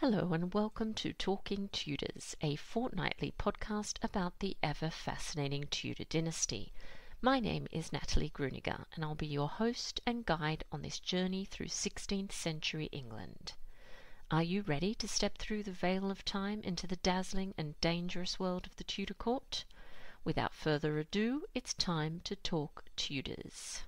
Hello, and welcome to Talking Tudors, a fortnightly podcast about the ever fascinating Tudor dynasty. My name is Natalie Grueninger, and I'll be your host and guide on this journey through 16th century England. Are you ready to step through the veil of time into the dazzling and dangerous world of the Tudor court? Without further ado, it's time to talk Tudors.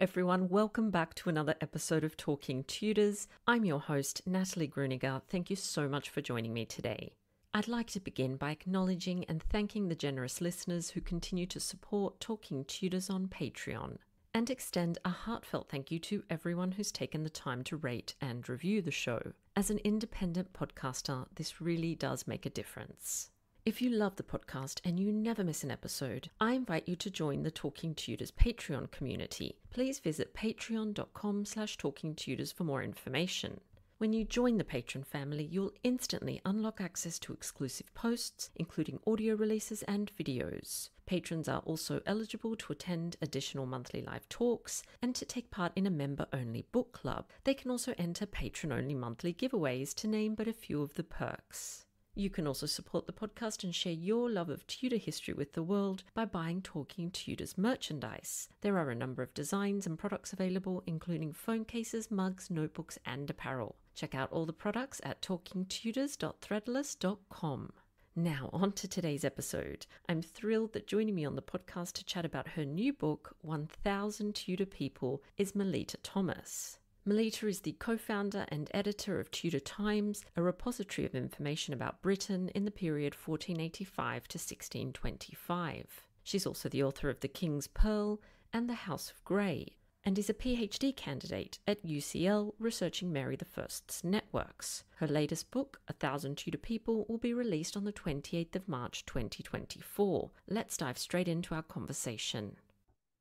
Everyone. Welcome back to another episode of Talking Tudors. I'm your host, Natalie Grueninger. Thank you so much for joining me today. I'd like to begin by acknowledging and thanking the generous listeners who continue to support Talking Tudors on Patreon, and extend a heartfelt thank you to everyone who's taken the time to rate and review the show. As an independent podcaster, this really does make a difference. If you love the podcast and you never miss an episode, I invite you to join the Talking Tudors Patreon community. Please visit patreon.com slash talkingtudors for more information. When you join the patron family, you'll instantly unlock access to exclusive posts, including audio releases and videos. Patrons are also eligible to attend additional monthly live talks and to take part in a member only book club. They can also enter patron only monthly giveaways, to name but a few of the perks. You can also support the podcast and share your love of Tudor history with the world by buying Talking Tudors merchandise. There are a number of designs and products available, including phone cases, mugs, notebooks, and apparel. Check out all the products at talkingtudors.threadless.com. Now, on to today's episode. I'm thrilled that joining me on the podcast to chat about her new book, 1000 Tudor People, is Melita Thomas. Melita is the co founder and editor of Tudor Times, a repository of information about Britain in the period 1485 to 1625. She's also the author of The King's Pearl and The House of Grey, and is a PhD candidate at UCL researching Mary I's networks. Her latest book, A Thousand Tudor People, will be released on the 28th of March 2024. Let's dive straight into our conversation.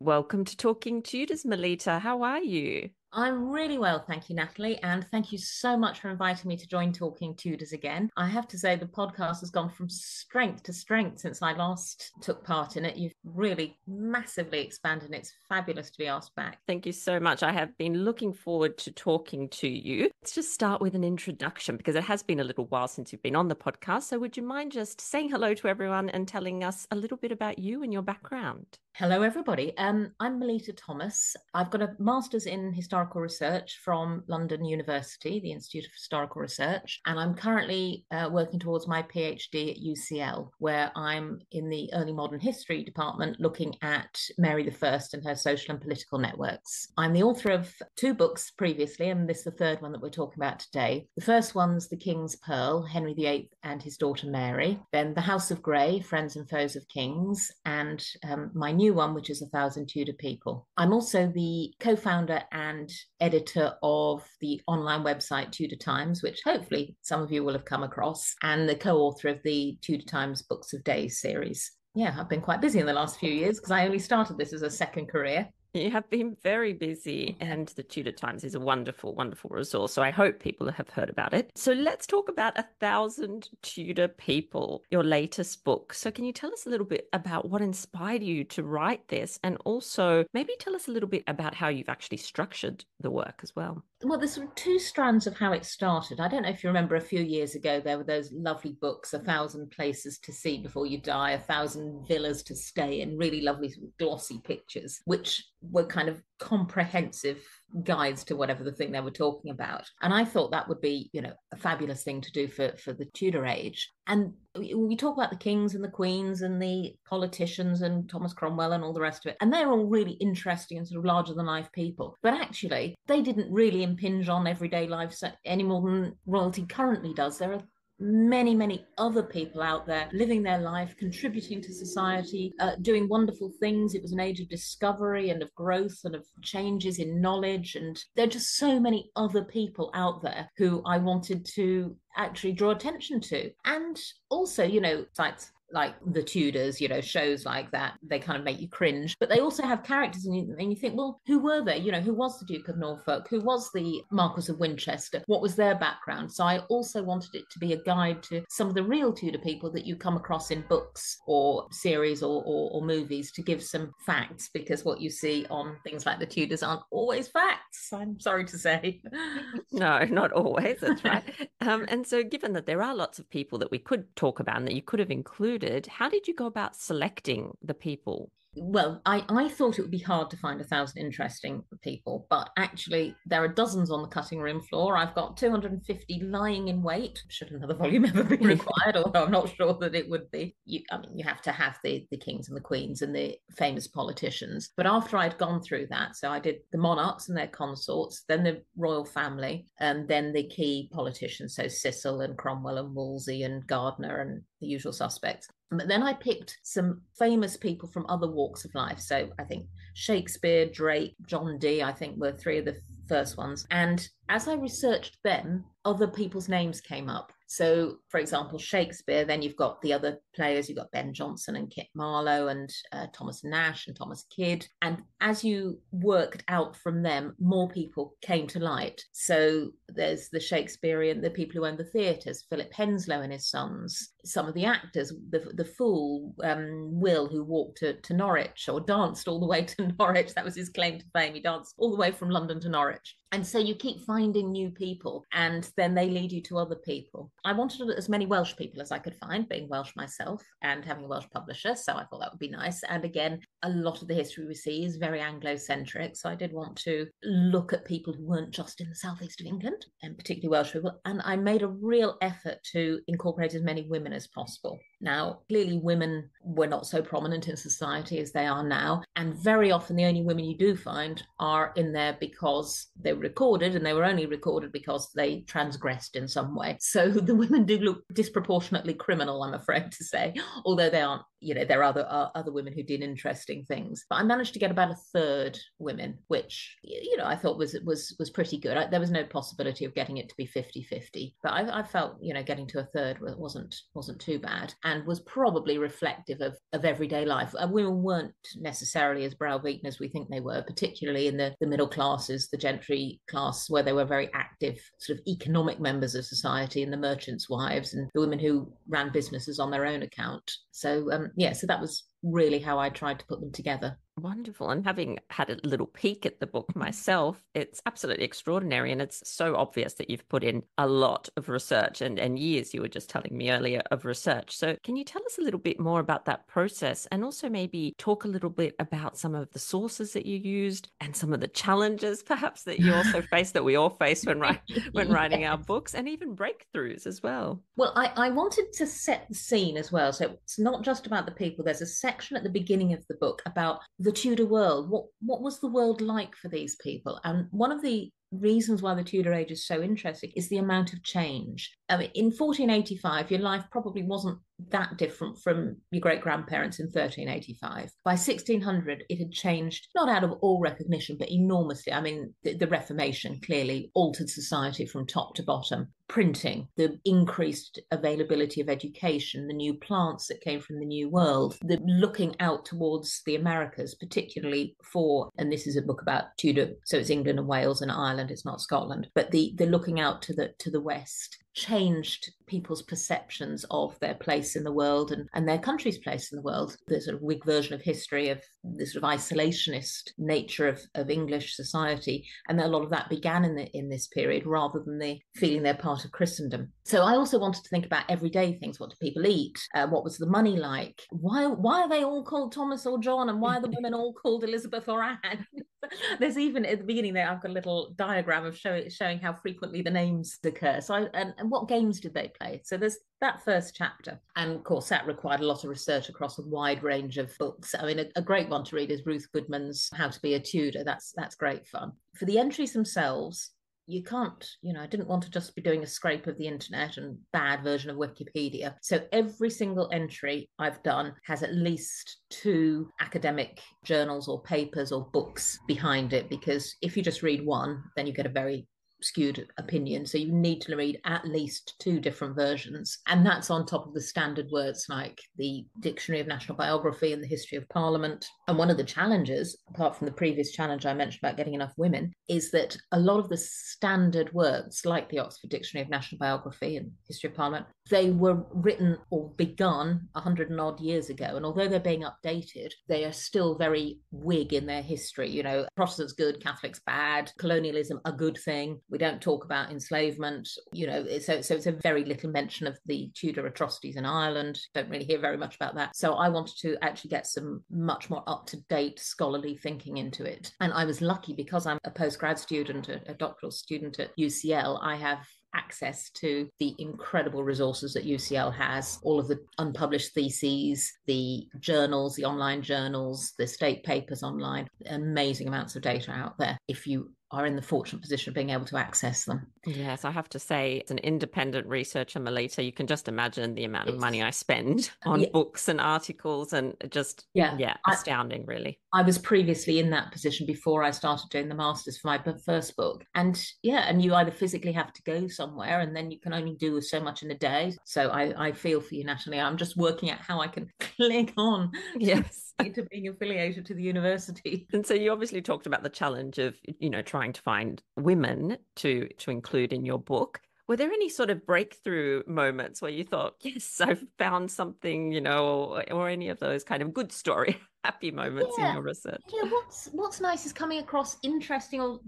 Welcome to Talking Tudors, Melita. How are you? I'm really well, thank you, Natalie, and thank you so much for inviting me to join Talking Tudors again. I have to say, the podcast has gone from strength to strength since I last took part in it. You've really massively expanded, and it's fabulous to be asked back. Thank you so much. I have been looking forward to talking to you. Let's just start with an introduction because it has been a little while since you've been on the podcast. So, would you mind just saying hello to everyone and telling us a little bit about you and your background? Hello, everybody. Um, I'm Melita Thomas. I've got a master's in historical research from London University, the Institute of Historical Research, and I'm currently uh, working towards my PhD at UCL, where I'm in the early modern history department looking at Mary I and her social and political networks. I'm the author of two books previously, and this is the third one that we're talking about today. The first one's The King's Pearl, Henry VIII and his daughter Mary, then The House of Grey, Friends and Foes of Kings, and um, my new one, which is A Thousand Tudor People. I'm also the co founder and editor of the online website Tudor Times, which hopefully some of you will have come across, and the co author of the Tudor Times Books of Days series. Yeah, I've been quite busy in the last few years because I only started this as a second career. You have been very busy, mm-hmm. and the Tudor Times is a wonderful, wonderful resource. So I hope people have heard about it. So let's talk about A Thousand Tudor People, your latest book. So, can you tell us a little bit about what inspired you to write this? And also, maybe tell us a little bit about how you've actually structured the work as well. Well, there's sort of two strands of how it started. I don't know if you remember a few years ago, there were those lovely books, A Thousand Places to See Before You Die, A Thousand Villas to Stay in, really lovely glossy pictures, which were kind of comprehensive guides to whatever the thing they were talking about. And I thought that would be, you know, a fabulous thing to do for, for the Tudor age. And we talk about the kings and the queens and the politicians and Thomas Cromwell and all the rest of it. And they're all really interesting and sort of larger than life people. But actually, they didn't really impinge on everyday life any more than royalty currently does. There are many, many other people out there living their life, contributing to society, uh, doing wonderful things. It was an age of discovery and of growth and of changes in knowledge. And there are just so many other people out there who I wanted to actually draw attention to. And also, you know, sites like the Tudors, you know, shows like that, they kind of make you cringe. But they also have characters, and you, and you think, well, who were they? You know, who was the Duke of Norfolk? Who was the Marquis of Winchester? What was their background? So I also wanted it to be a guide to some of the real Tudor people that you come across in books or series or, or, or movies to give some facts, because what you see on things like the Tudors aren't always facts. I'm sorry to say. no, not always. That's right. um, and so, given that there are lots of people that we could talk about and that you could have included included, how did you go about selecting the people? Well, I, I thought it would be hard to find a thousand interesting people, but actually there are dozens on the cutting room floor. I've got 250 lying in wait. Should another volume ever be required, although I'm not sure that it would be. You, I mean, you have to have the, the kings and the queens and the famous politicians. But after I'd gone through that, so I did the monarchs and their consorts, then the royal family, and then the key politicians, so Cecil and Cromwell and Wolsey and Gardiner and the usual suspects. But then I picked some famous people from other walks of life. So I think Shakespeare, Drake, John Dee, I think were three of the first ones. And as I researched them, other people's names came up. So, for example, Shakespeare, then you've got the other players, you've got Ben Jonson and Kit Marlowe and uh, Thomas Nashe and Thomas Kyd. And as you worked out from them, more people came to light. So there's the Shakespearean, the people who own the theatres, Philip Henslowe and his sons, some of the actors, the, the fool, um, Will, who walked to, to Norwich or danced all the way to Norwich. That was his claim to fame. He danced all the way from London to Norwich. And so you keep finding new people and then they lead you to other people. I wanted as many Welsh people as I could find, being Welsh myself and having a Welsh publisher. So I thought that would be nice. And again, a lot of the history we see is very Anglo-centric. So I did want to look at people who weren't just in the southeast of England and particularly Welsh people. And I made a real effort to incorporate as many women as possible. Now, clearly, women were not so prominent in society as they are now. And very often, the only women you do find are in there because they were recorded, and they were only recorded because they transgressed in some way. So the women do look disproportionately criminal, I'm afraid to say, although they aren't you know there are other uh, other women who did interesting things but i managed to get about a third women which you know i thought was was was pretty good. I, there was no possibility of getting it to be 50 50 but I, I, felt you know getting to a third wasn't wasn't too bad and was probably reflective of of everyday life. Uh, women weren't necessarily as browbeaten as we think they were particularly in the the middle classes the gentry class where they were very active sort of economic members of society and the merchants wives and the women who ran businesses on their own account. So um, yeah, so that was really how I tried to put them together. Wonderful. And having had a little peek at the book mm-hmm. myself, it's absolutely extraordinary. And it's so obvious that you've put in a lot of research and, and years, you were just telling me earlier, of research. So, can you tell us a little bit more about that process and also maybe talk a little bit about some of the sources that you used and some of the challenges perhaps that you also face that we all face when, write, when writing our books and even breakthroughs as well? Well, I, I wanted to set the scene as well. So, it's not just about the people, there's a section at the beginning of the book about the Tudor world. What what was the world like for these people? And one of the reasons why the Tudor age is so interesting is the amount of change. I mean, in 1485, your life probably wasn't that different from your great grandparents in 1385. By 1600, it had changed, not out of all recognition, but enormously. I mean, the, the Reformation clearly altered society from top to bottom. Printing, the increased availability of education, the new plants that came from the New World, the looking out towards the Americas, particularly for, and this is a book about Tudor, so it's England and Wales and Ireland, it's not Scotland, but the the looking out to the to the West changed people's perceptions of their place in the world and, and their country's place in the world. The sort of Whig version of history of the sort of isolationist nature of, of English society. And a lot of that began in the, in this period rather than the feeling they're part of Christendom. So I also wanted to think about everyday things. What do people eat? Uh, what was the money like? Why why are they all called Thomas or John? And why are the women all called Elizabeth or Anne? There's even at the beginning there, I've got a little diagram of showing showing how frequently the names occur. So I, and, and what games did they play? So there's that first chapter. And of course, that required a lot of research across a wide range of books. I mean, a, a, great one to read is Ruth Goodman's How to Be a Tudor. That's that's great fun. For the entries themselves, you can't, you know, I didn't want to just be doing a scrape of the internet and bad version of Wikipedia. So every single entry I've done has at least two academic journals or papers or books behind it because if you just read one, then you get a very skewed opinion. So you need to read at least two different versions. And that's on top of the standard words like the Dictionary of National Biography and the History of Parliament. And one of the challenges, apart from the previous challenge I mentioned about getting enough women, is that a lot of the standard works, like the Oxford Dictionary of National Biography and History of Parliament, they were written or begun a hundred and odd years ago. And although they're being updated, they are still very Whig in their history. You know, Protestants good, Catholics bad, colonialism a good thing. We don't talk about enslavement. You know, so so it's a very little mention of the Tudor atrocities in Ireland. Don't really hear very much about that. So I wanted to actually get some much more up to date scholarly thinking into it. And I was lucky because I'm a postgrad student, a, a doctoral student at UCL. I have access to the incredible resources that UCL has, all of the unpublished theses, the journals, the online journals, the state papers online, amazing amounts of data out there. If you are in the fortunate position of being able to access them. Yes, I have to say, as an independent researcher, Melita, you can just imagine the amount of money I spend uh, on yeah. books and articles and just, yeah, yeah astounding, I, really. I was previously in that position before I started doing the masters for my first book. And yeah, and you either physically have to go somewhere and then you can only do so much in a day. So I, I feel for you, Natalie. I'm just working out how I can click on. Yes. to being affiliated to the university. And so you obviously talked about the challenge of, you know, trying to find women to to include in your book. Were there any sort of breakthrough moments where you thought, yes, I've found something, you know, or, or any of those kind of good story, happy moments yeah. in your research? Yeah, what's what's nice is coming across interesting or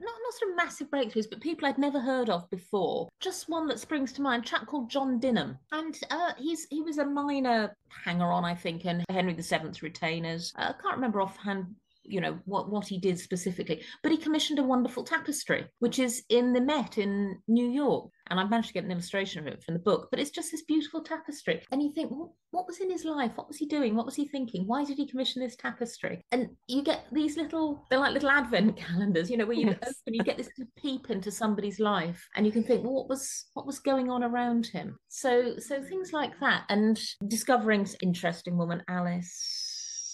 not, not sort of massive breakthroughs, but people I'd never heard of before. Just one that springs to mind, a chap called John Dinham. And uh, he's he was a minor hanger on, I think, in Henry VII's retainers. Uh, I can't remember offhand you know what what he did specifically. But he commissioned a wonderful tapestry which is in the met in new york. And i've managed to get an illustration of it from the book but it's just this beautiful tapestry. And you think well, what was in his life? What was he doing? What was he thinking? Why did he commission this tapestry? And you get these little they're like little advent calendars you know where you yes. open you get this peep into somebody's life and you can think well, what was what was going on around him? So so things like that. And discovering interesting woman alice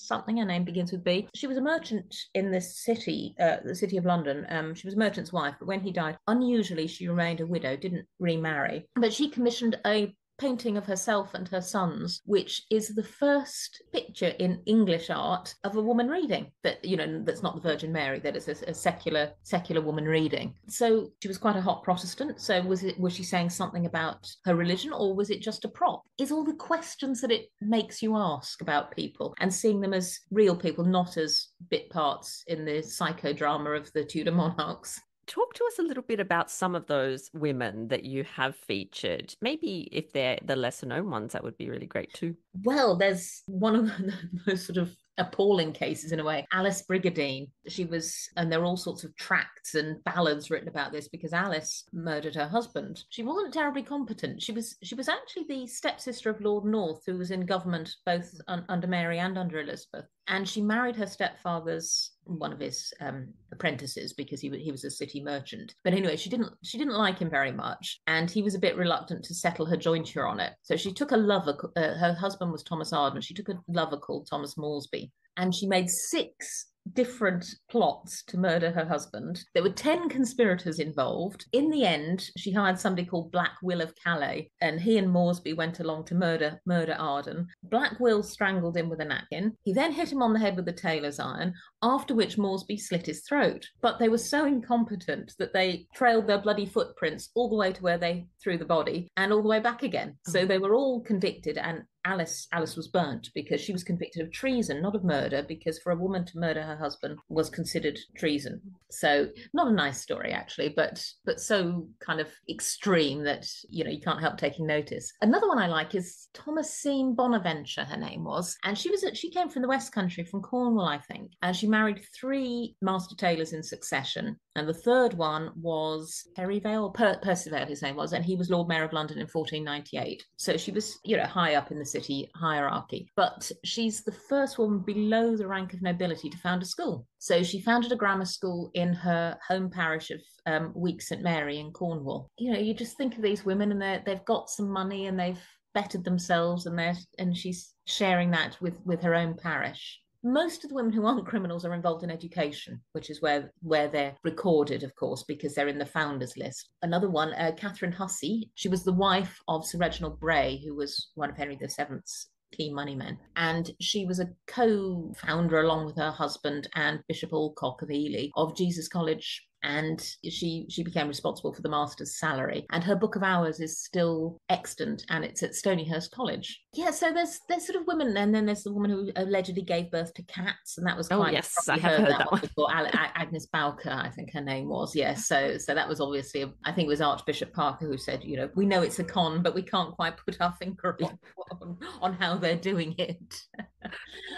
something. Her name begins with B. She was a merchant in this city, uh, the city of London. Um, she was a merchant's wife, but when he died, unusually, she remained a widow, didn't remarry. But she commissioned a painting of herself and her sons, which is the first picture in English art of a woman reading. That you know, that's not the Virgin Mary. That is a, a, secular secular woman reading. So she was quite a hot Protestant. So was it was she saying something about her religion, or was it just a prop? Is all the questions that it makes you ask about people and seeing them as real people, not as bit parts in the psychodrama of the Tudor monarchs talk to us a little bit about some of those women that you have featured. Maybe if they're the lesser known ones, that would be really great too. Well, there's one of the most sort of appalling cases in a way. Alice Brigandine, she was, and there are all sorts of tracts and ballads written about this because Alice murdered her husband. She wasn't terribly competent. She was, she was actually the stepsister of Lord North, who was in government both un- under Mary and under Elizabeth. And she married her stepfather's one of his um, apprentices because he he was a city merchant. But anyway, she didn't she didn't like him very much, and he was a bit reluctant to settle her jointure on it. So she took a lover. Uh, her husband was Thomas Arden. She took a lover called Thomas Moresby, and she made six different plots to murder her husband. There were 10 conspirators involved. In the end, she hired somebody called Black Will of Calais, and he and Moresby went along to murder murder Arden. Black Will strangled him with a napkin. He then hit him on the head with a tailor's iron, after which Moresby slit his throat. But they were so incompetent that they trailed their bloody footprints all the way to where they threw the body and all the way back again. So oh. they were all convicted and Alice Alice was burnt because she was convicted of treason, not of murder, because for a woman to murder her husband was considered treason. So not a nice story actually, but but so kind of extreme that you know you can't help taking notice. Another one I like is Thomasine Bonaventure, her name was, and she was she came from the West Country, from Cornwall, I think, and she married three master tailors in succession And the third one was Perivale, per- his name was, and he was Lord Mayor of London in 1498. So she was, you know, high up in the city hierarchy. But she's the first woman below the rank of nobility to found a school. So she founded a grammar school in her home parish of um, Week St Mary in Cornwall. You know, you just think of these women and they've got some money and they've bettered themselves and they're and she's sharing that with with her own parish most of the women who aren't criminals are involved in education, which is where where they're recorded, of course, because they're in the founders list. Another one, uh, Catherine Hussey, she was the wife of Sir Reginald Bray, who was one of Henry VII's key money men, and she was a co-founder along with her husband and Bishop Alcock of Ely of Jesus College and she she became responsible for the master's salary. And her book of hours is still extant and it's at stonyhurst college. Yeah so there's there's sort of women and then there's the woman who allegedly gave birth to cats and that was oh yes i have heard, heard that, one. before agnes bowker i think her name was yes so so that was obviously i think it was archbishop parker who said you know we know it's a con but we can't quite put our finger on, on how they're doing it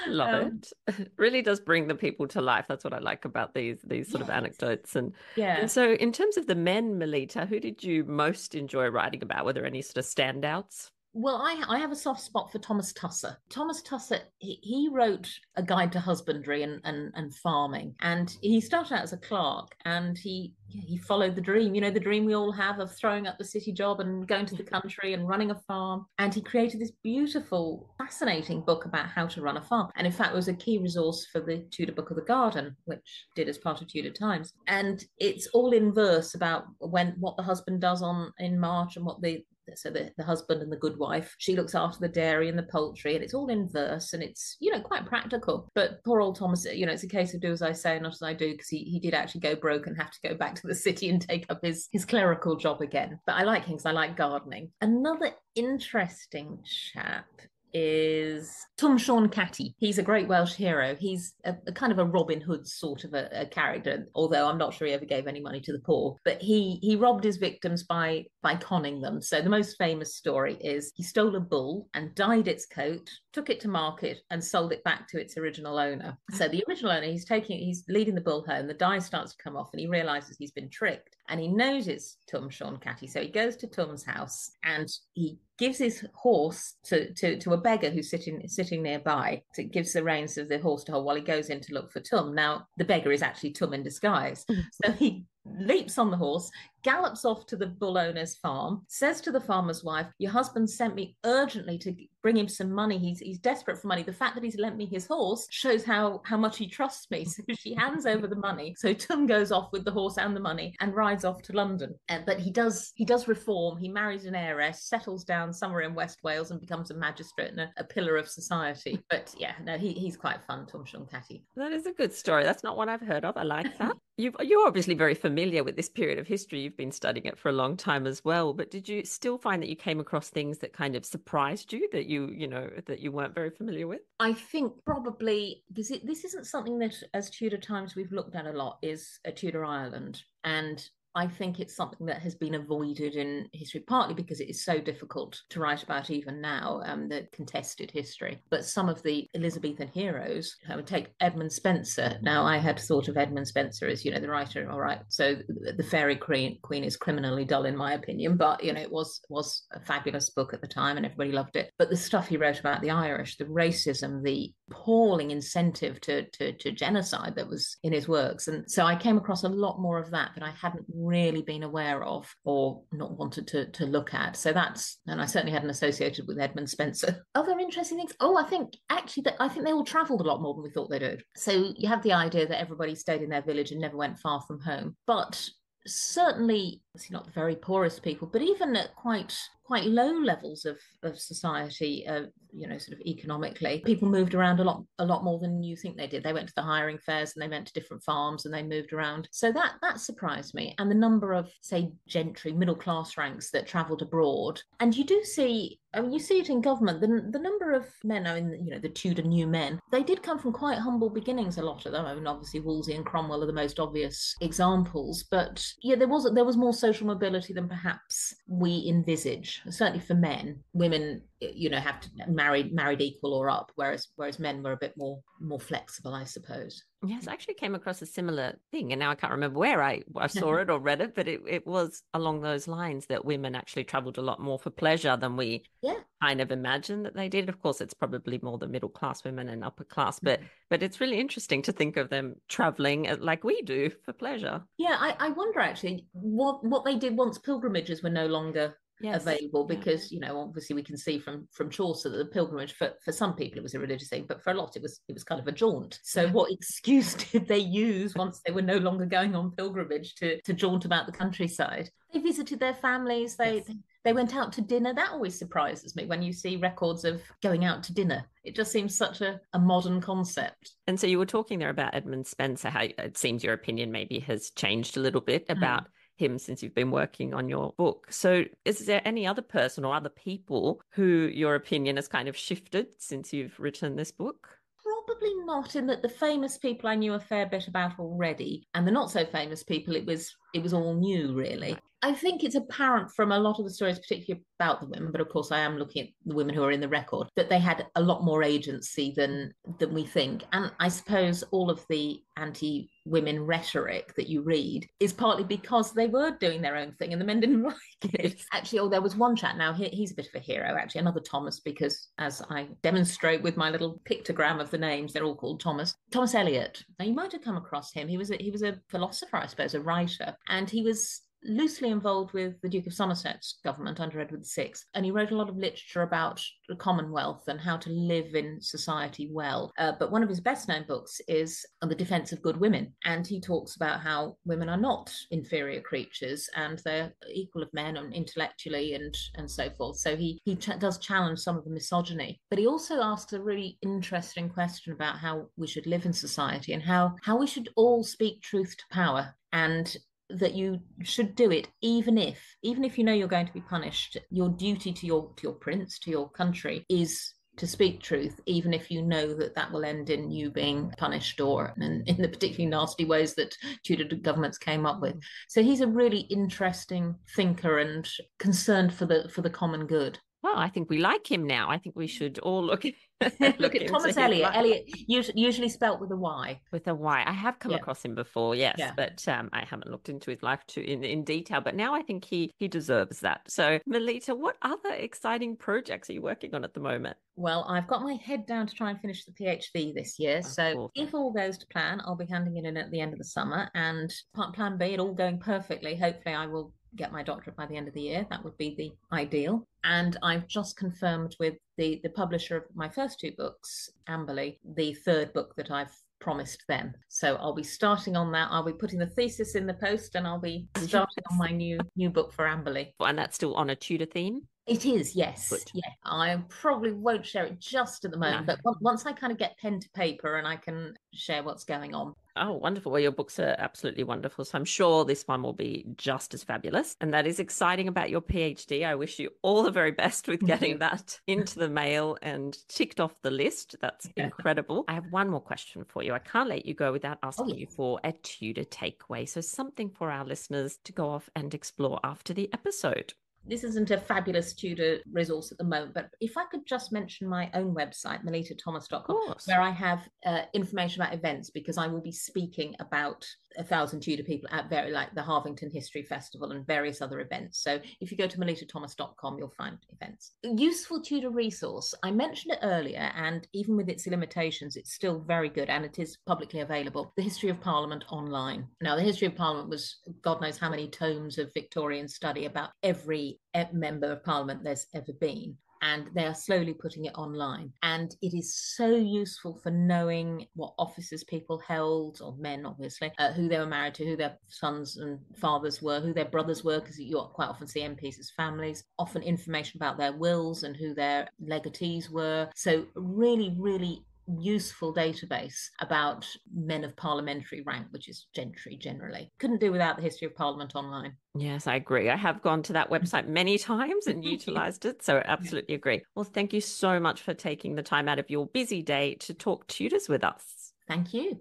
love um, it it really does bring the people to life that's what i like about these these sort yes. of anecdotes and yeah. And so, in terms of the men, Melita, who did you most enjoy writing about? Were there any sort of standouts? Well, I, I have a soft spot for Thomas Tusser. Thomas Tusser, he, he wrote a guide to husbandry and, and, and farming. And he started out as a clerk and he he followed the dream, you know, the dream we all have of throwing up the city job and going to the country and running a farm. And he created this beautiful, fascinating book about how to run a farm. And in fact, it was a key resource for the Tudor Book of the Garden, which did as part of Tudor Times. And it's all in verse about when what the husband does on in March and what the so the, the husband and the good wife. She looks after the dairy and the poultry and it's all in verse and it's you know quite practical. But poor old thomas you know it's a case of do as i say not as i do because he, he did actually go broke and have to go back to the city and take up his his clerical job again. But i like him because i like gardening. Another interesting chap is Twm Sion Cati. He's a great Welsh hero. He's a, a kind of a Robin Hood sort of a, a, character, although I'm not sure he ever gave any money to the poor. But he he robbed his victims by by conning them. So the most famous story is he stole a bull and dyed its coat, took it to market, and sold it back to its original owner. So ah. the original owner, he's taking he's leading the bull home. The dye starts to come off, and he realizes he's been tricked, and he knows it's Twm Sion Cati. So he goes to Twm's house and he gives his horse to, to, to a beggar who's sitting sitting nearby. So it gives the reins of the horse to hold while he goes in to look for Twm. Now the beggar is actually Twm in disguise. so he leaps on the horse, gallops off to the bull owner's farm, says to the farmer's wife, Your husband sent me urgently to bring him some money. He's he's desperate for money. The fact that he's lent me his horse shows how how much he trusts me. So she hands over the money. So Twm goes off with the horse and the money and rides off to London. Uh, but he does he does reform. He marries an heiress, settles down somewhere in West Wales, and becomes a magistrate and a, a pillar of society. But yeah, no, he, he's quite fun, Twm Sion Cati. That is a good story. That's not one I've heard of. I like that. you you're obviously very familiar with this period of history. You've been studying it for a long time as well. But did you still find that you came across things that kind of surprised you that you you know that you weren't very familiar with? I think probably because it, this isn't something that as Tudor times we've looked at a lot is a Tudor Ireland and I think it's something that has been avoided in history, partly because it is so difficult to write about even now, um, the contested history. But some of the Elizabethan heroes, I would take Edmund Spenser. Now, I had thought of Edmund Spenser as, you know, the writer, all right, so the Faerie Queene, Queen is criminally dull in my opinion, but, you know, it was, was a fabulous book at the time and everybody loved it. But the stuff he wrote about the Irish, the racism, the appalling incentive to, to, to genocide that was in his works. And so I came across a lot more of that that I hadn't really been aware of or not wanted to, to look at. So that's, and I certainly hadn't associated with Edmund Spenser. Other interesting things. Oh, I think actually that I think they all travelled a lot more than we thought they did. So you have the idea that everybody stayed in their village and never went far from home. But certainly, not the very poorest people, but even at quite quite low levels of, of society, uh, you know, sort of economically. People moved around a lot, a lot more than you think they did. They went to the hiring fairs and they went to different farms and they moved around. So that that surprised me. And the number of, say, gentry, middle class ranks that travelled abroad. And you do see I mean, you see it in government. The, the number of men, I mean, you know, the Tudor new men, they did come from quite humble beginnings. A lot of them. I mean, obviously Wolsey and Cromwell are the most obvious examples. But yeah, there was there was more social mobility than perhaps we envisage certainly for men, women you know have to married married equal or up whereas whereas men were a bit more more flexible i suppose. Yes i actually came across a similar thing and now i can't remember where i, I saw it or read it but it, it was along those lines that women actually traveled a lot more for pleasure than we yeah. kind of imagined that they did. Of course it's probably more the middle class women and upper class but mm-hmm. but it's really interesting to think of them traveling like we do for pleasure. Yeah I, I wonder actually what what they did once pilgrimages were no longer yes. available because yeah. you know obviously we can see from from Chaucer that the pilgrimage for for some people it was a religious thing but for a lot it was it was kind of a jaunt so yeah. what excuse did they use once they were no longer going on pilgrimage to to jaunt about the countryside they visited their families they, yes. they they went out to dinner. That always surprises me when you see records of going out to dinner. It just seems such a, a modern concept. And so you were talking there about Edmund Spenser, how it seems your opinion maybe has changed a little bit about mm him since you've been working on your book. So, is there any other person or other people who your opinion has kind of shifted since you've written this book? Probably not, in that the famous people I knew a fair bit about already, and the not so famous people, it was it was all new, really. I think it's apparent from a lot of the stories, particularly about the women, but of course I am looking at the women who are in the record, that they had a lot more agency than than we think. And I suppose all of the anti-women rhetoric that you read is partly because they were doing their own thing and the men didn't like it. Actually, oh, there was one chap now, he, he's a bit of a hero, actually, another Thomas, because as I demonstrate with my little pictogram of the names, they're all called Thomas. Thomas Elyot. Now you might have come across him. He was a, he was a philosopher, I suppose, a writer, and he was loosely involved with the Duke of Somerset's government under Edward VI, and he wrote a lot of literature about the Commonwealth and how to live in society well. Uh, but one of his best known books is On the Defence of Good Women, and he talks about how women are not inferior creatures and they're equal of men and intellectually and, and so forth. So he, he ch- does challenge some of the misogyny, but he also asks a really interesting question about how we should live in society and how, how we should all speak truth to power and that you should do it even if even if you know you're going to be punished your duty to your to your prince to your country is to speak truth even if you know that that will end in you being punished or in, in the particularly nasty ways that tudor governments came up with. So he's a really interesting thinker and concerned for the for the common good. Well, I think we like him now. I think we mm. should all look look, at Thomas Elliot. Elyot usually spelt with a Y. With a Y. I have come yeah. across him before, yes, yeah. but um, I haven't looked into his life too in, in detail. But now I think he he deserves that. So, Melita, what other exciting projects are you working on at the moment? Well, I've got my head down to try and finish the PhD this year. Of so, course. if all goes to plan, I'll be handing it in at the end of the summer. And plan B, it all going perfectly. Hopefully, I will get my doctorate by the end of the year. That would be the ideal. And I've just confirmed with the, the publisher of my first two books, Amberley, the third book that I've promised them. So I'll be starting on that. I'll be putting the thesis in the post and I'll be starting on my new new book for Amberley. And that's still on a Tudor theme? It is, yes. Good. Yeah. I probably won't share it just at the moment, no. but once I kind of get pen to paper and I can share what's going on. Oh, wonderful. Well, your books are absolutely wonderful. So I'm sure this one will be just as fabulous. And that is exciting about your PhD. I wish you all the very best with getting that into the mail and ticked off the list. That's yeah. incredible. I have one more question for you. I can't let you go without oh, asking oh, yes. you for a Tudor takeaway. So something for our listeners to go off and explore after the episode this isn't a fabulous Tudor resource at the moment, but if I could just mention my own website, melitathomas.com, where I have uh, information about events because I will be speaking about a thousand Tudor people at very like the Harvington History Festival and various other events. So if you go to melitathomas.com, you'll find events. Useful Tudor resource. I mentioned it earlier, and even with its limitations, it's still very good and it is publicly available. The History of Parliament online. Now, the History of Parliament was God knows how many tomes of Victorian study about every member of Parliament there's ever been and they are slowly putting it online. And it is so useful for knowing what offices people held, or men, obviously, uh, who they were married to, who their sons and fathers were, who their brothers were, because you quite often see MPs as families, often information about their wills and who their legatees were. So, really, really useful database about men of parliamentary rank, which is gentry generally. Couldn't do without the history of Parliament online. Yes, I agree. I have gone to that website many times and utilized it. So, I absolutely agree. Well, thank you so much for taking the time out of your busy day to talk Tudors with us. Thank you.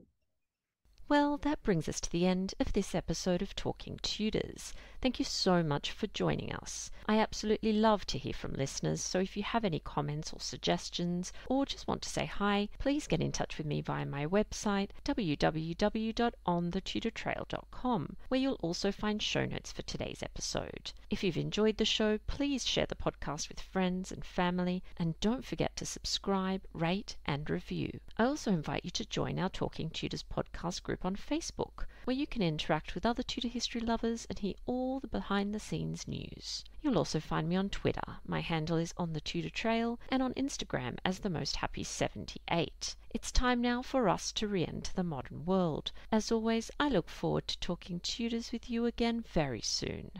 Well, that brings us to the end of this episode of Talking Tudors. Thank you so much for joining us. I absolutely love to hear from listeners, so if you have any comments or suggestions, or just want to say hi, please get in touch with me via my website, www.onthetudortrail.com, where you'll also find show notes for today's episode. If you've enjoyed the show, please share the podcast with friends and family, and don't forget to subscribe, rate, and review. I also invite you to join our Talking Tudors podcast group on Facebook, where you can interact with other Tudor history lovers and hear all the behind the scenes news. You'll also find me on Twitter. My handle is on the Tudor Trail and on Instagram as the most happy 78. It's time now for us to re-enter the modern world. As always, I look forward to talking Tudors with you again very soon.